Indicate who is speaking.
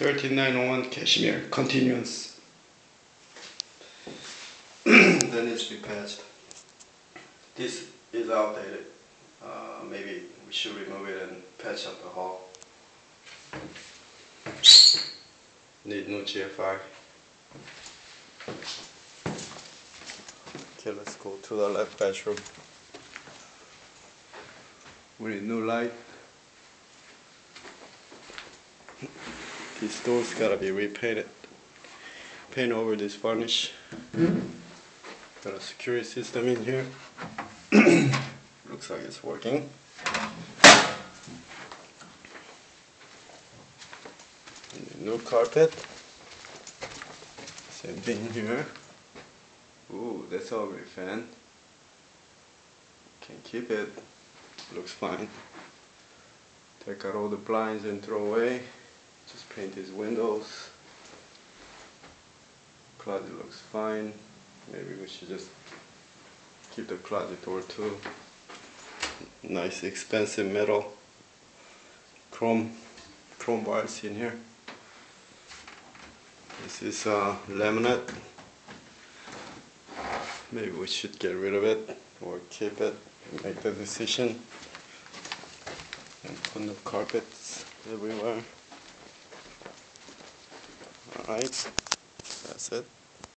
Speaker 1: 13901 Casimir Continuance. that needs to be patched. This is outdated. Uh, maybe we should remove it and patch up the hole. Need new GFI. Okay, let's go to the left bedroom. We need new light. These doors gotta be repainted. Paint over this varnish. Got a security system in here. Looks like it's working. New carpet. Same thing here. Ooh, that's already fan. Can keep it. Looks fine. Take out all the blinds and throw away. Just paint these windows. Closet looks fine. Maybe we should just keep the closet door too. Nice expensive metal. Chrome chrome bars in here. This is uh, laminate. Maybe we should get rid of it or keep it. Make the decision. And put new carpets everywhere. Alright, that's it.